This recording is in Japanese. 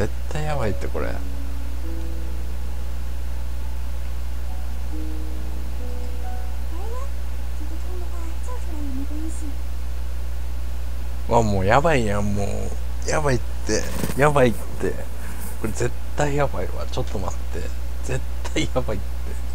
絶対やばいってこれ。わもうやばいやんもう。やばいって。やばいって。これ絶対やばいわ。ちょっと待って。絶対やばいって。